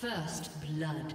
First blood.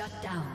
Shut down.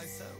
Myself.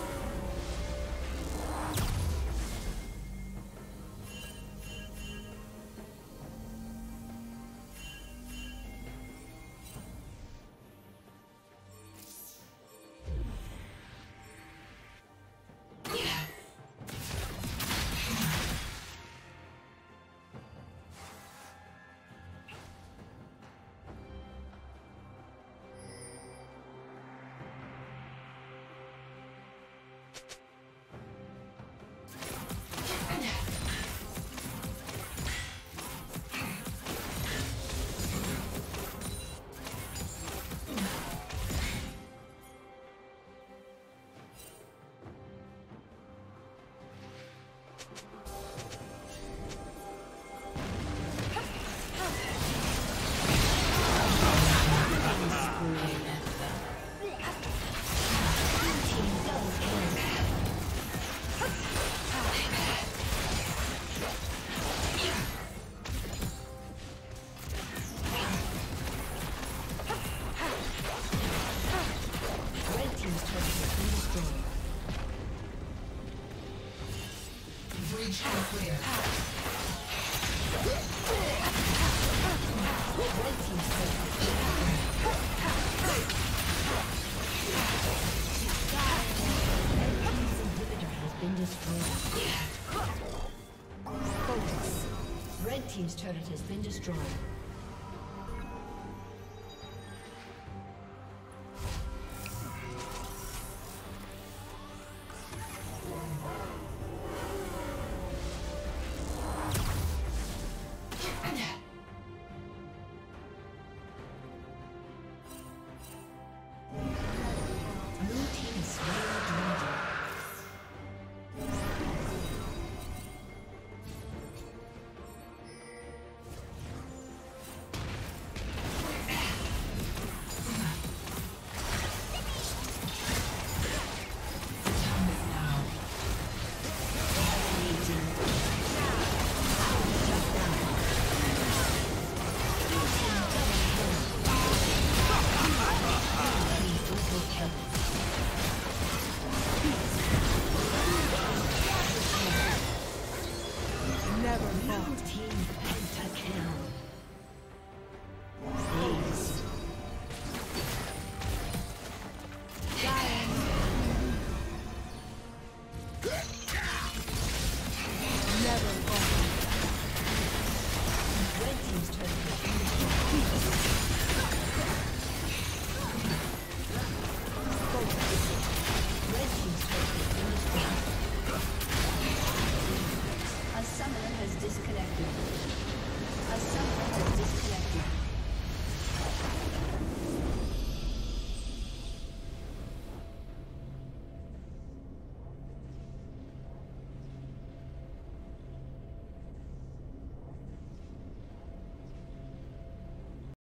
Destroyed.